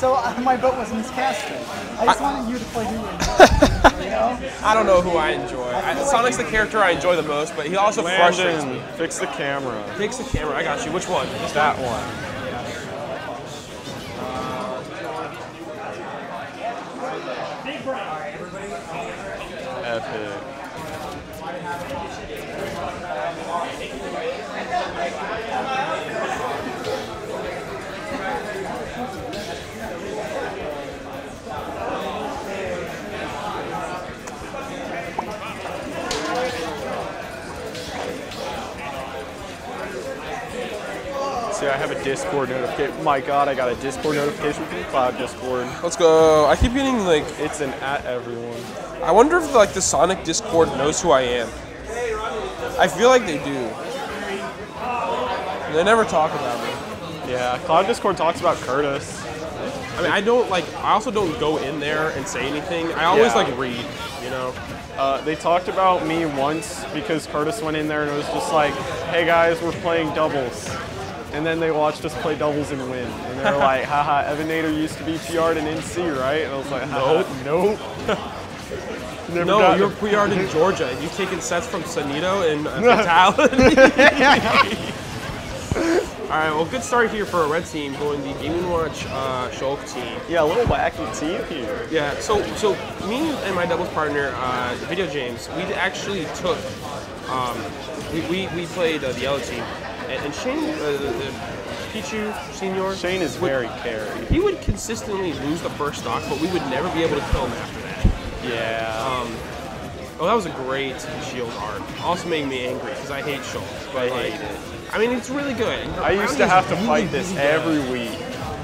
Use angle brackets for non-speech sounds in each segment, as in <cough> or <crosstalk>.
So uh, my vote was miscasted. I just wanted you to play who you enjoy, you know? <laughs> I don't know who I enjoy. I, Sonic's the character I enjoy the most, but he also frustrates me. Landon, fix the camera. Fix the camera. I got you. Which one? Just That one. Epic. I have a Discord notification. My God, I got a Discord notification from Cloud Discord. Let's go. I keep getting like. It's an at everyone. I wonder if like the Sonic Discord knows who I am. I feel like they do. They never talk about me. Yeah, Cloud Discord talks about Curtis. I mean, I don't like. I also don't go in there and say anything. I always Yeah. like read. You know. Uh, they talked about me once because Curtis went in there and it was just like, "Hey guys, we're playing doubles," and then they watched us play doubles and win, and they were like, "Haha, Evan Nader used to be PR'd in NC, right?" And I was like, "Nope, nope." <laughs> Never No, you're are in Georgia. and You've taken sets from Sanito and uh, <laughs> Fatality. <laughs> All right. Well, good start here for a red team going the Game and Watch uh, Shulk team. Yeah, a little wacky team here. Yeah, so so me and my doubles partner, uh, Video James, we actually took, um, we, we, we played uh, the yellow team, and, and Shane, uh, the Pichu Senor, Shane is would- very carry. he would consistently lose the first stock, but we would never be able to kill him after that. Yeah. Oh, that was a great shield art. Also made me angry because I hate Shulk. But I like, hate it. I mean, it's really good. I used to have to really, fight this good. every week.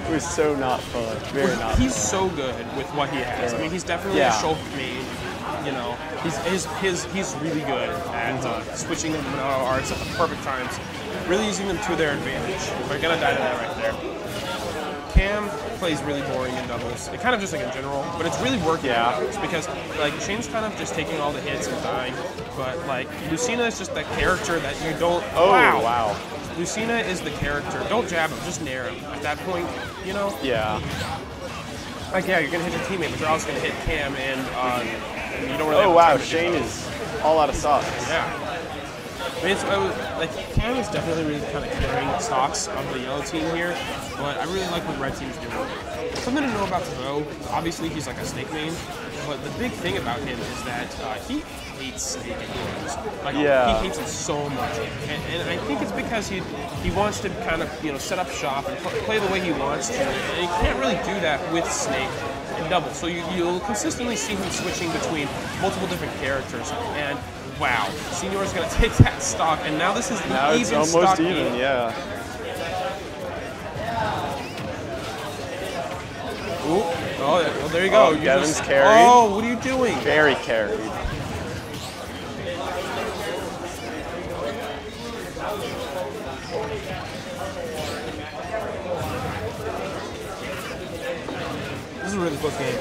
It was so not fun. Very not He's fun. so good with what he has. I mean, he's definitely Yeah. a Shulk main. You know, he's his, his he's really good at uh, switching them to auto arts at the perfect times, really using them to their advantage. We're gonna die to that right there. Cam plays really boring in doubles. It kind of just like in general, but it's really working Yeah. doubles because like Shane's kind of just taking all the hits and dying, but like Lucina is just that character that you don't. Oh, wow. wow. Lucina is the character. Don't jab him, just nair him. At that point, you know, Yeah. Like yeah, you're gonna hit your teammate, but you're also gonna hit Cam, and uh, you don't really. Oh wow, to Shane is all out of socks. Yeah. I mean, it's, I was, like Cam is definitely really kind of carrying the stocks of the yellow team here, but I really like what red team's doing. Something to know about Tavo, obviously he's like a snake main, but the big thing about him is that uh, he hates snake heroes. Like Yeah. he hates it so much, and, and I think it's because he he wants to kind of you know set up shop and play the way he wants to, and he can't really do that with snake and double. So you, you'll consistently see him switching between multiple different characters. And wow, Senor is going to take that stock, and now this is the Now even it's almost stock even, game. yeah. Ooh. Oh, well, there you go. Oh, You Devin's just- carried. Oh, what are you doing? Very carried. This is a really close game.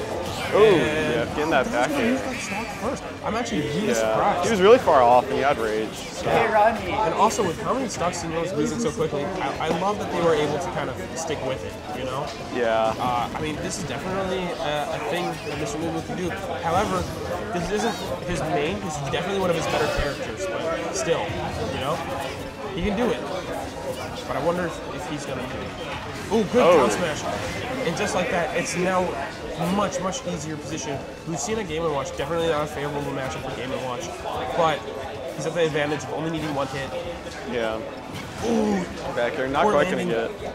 Oh, And- yeah, getting that back He's gonna air. that stock first. I'm actually really Yeah. surprised. He was really far off and he had rage. Hey, Rodney. And also with how many stocks Senor was losing so quickly, I, I love that they were able to kind of stick with it, you know? Yeah. Uh, I mean, this is definitely a, a thing that Mr. Lulu can do. However, this isn't his main. This is definitely one of his better characters, but still, you know, he can do it. But I wonder if, if he's gonna do it. Oh, good Oh. down smash! And just like that, it's now much much easier position. Lucina Game and Watch definitely not a favorable matchup for Game and Watch, but he's at the advantage of only needing one hit. Yeah. Ooh. Back air, not quite gonna landing. get it.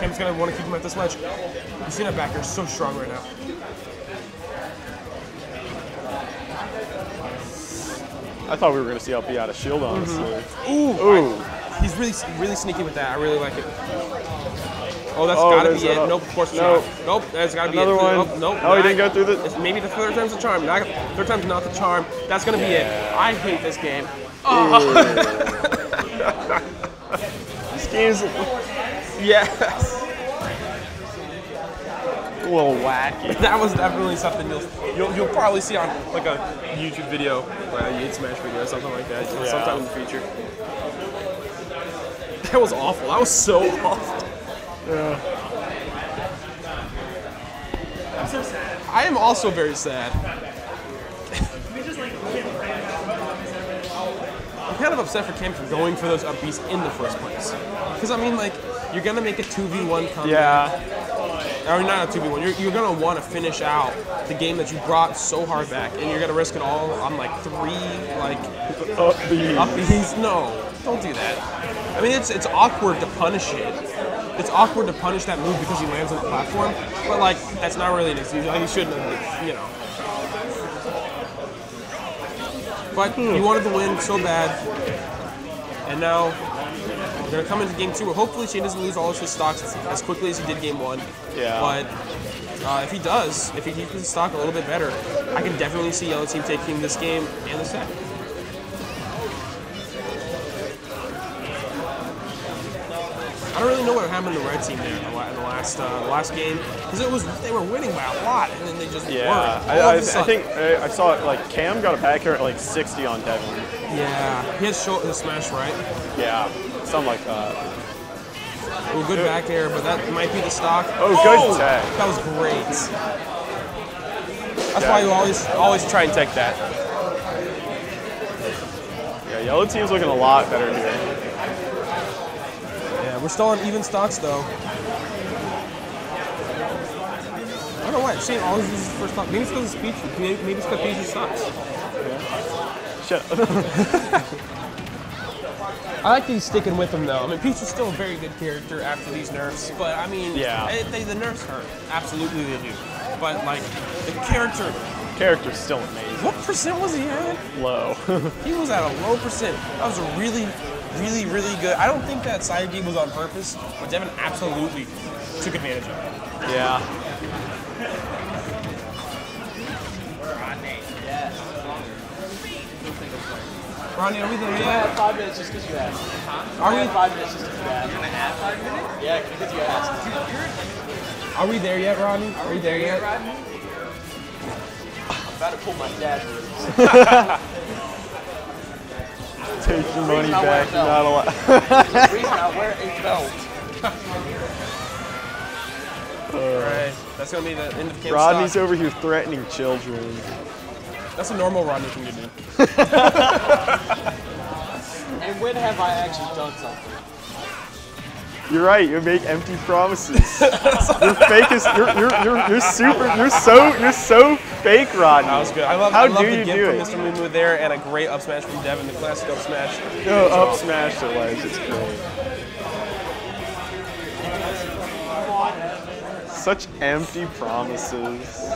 Cam's gonna want to keep him at this ledge. Lucina back air is so strong right now. I thought we were gonna see LP out of shield, mm-hmm. honestly. Ooh, Ooh. He's really really sneaky with that. I really like it. Oh, that's Oh, gotta be it. Nope, of course no. not. Nope, that's gotta Another be it. one. Nope, nope. No, he didn't go through the- it's maybe the third time's the charm. Not, third time's not the charm. That's gonna be it. I hate this game. Oh. <laughs> <laughs> This game's a little wacky. <laughs> That was definitely something you'll, you'll you'll probably see on like a YouTube video, like a Yates Smash video or something like that, Yeah. sometime in the future. That was awful. That was so <laughs> awful. Yeah. I'm so sad. I am also very sad. I'm kind of upset for Cam for going for those upbeats in the first place. Because I mean, like, you're gonna make a two v one comeback. Yeah. Or not a two v one. You're, you're gonna want to finish out the game that you brought so hard back, and you're gonna risk it all on like three like Upbeat. upbeats. No, don't do that. I mean, it's it's awkward to punish it. It's awkward to punish that move because he lands on the platform, but like that's not really an excuse. Like, he shouldn't have, you know. But hmm. he wanted to win so bad, and now we're gonna come into game two. Where hopefully Shane doesn't lose all of his stocks as quickly as he did game one. Yeah. But uh, if he does, if he keeps his stock a little bit better, I can definitely see Yellow Team taking this game and the set. I don't really know what happened to the red team there in the, la- in the last uh, the last game because it was they were winning by a lot and then they just Yeah. weren't. I, I, I think I, I saw it like Cam got a back air at like 60 on Devin. Yeah, he has show, his smash right. Yeah. Something like that. Well, good back air, but that might be the stock. Oh, good oh, tech. That was great. That's why you always always try and take that. Yeah, yellow team's looking a lot better here. Yeah, we're still on even stocks though. I don't know why Shane always uses his first stock. Maybe it's because of speech. Maybe, it's because Peach stocks. Shut up. <laughs> I like that he's sticking with him though. I mean, Peach is still a very good character after these nerfs, but I mean, Yeah. eh, they, the nerfs hurt. Absolutely they do. But like the character, Character's still amazing. what percent was he at? Low. <laughs> He was at a low percent. That was a really, really, really good. I don't think that side D was on purpose, but Devin absolutely took advantage of it. yeah. Ronnie, are we there yet? had five minutes just because you asked. Huh? Are we- had five minutes just because you asked. You're gonna have five minutes? Yeah, because you asked. Are we there yet, Ronnie? Are we there yet? I'm about to pull my dad. <laughs> Take your money Reason back. You're not allowed. The reason I wear a belt. <laughs> Alright, that's gonna be the end of camp Rodney's stock. over here threatening children. That's a normal Rodney thing to do. <laughs> And when have I actually done something? You're right. You make empty promises. <laughs> you're fake as you're, you're, you're, you're super. You're so you're so fake, Rodney. That was good. I love, How I love do the you gift do from it? Mr. Moo Moo there and a great up smash from Devin, the classic up smash. No, up smash the ledge. It's great. Such empty promises.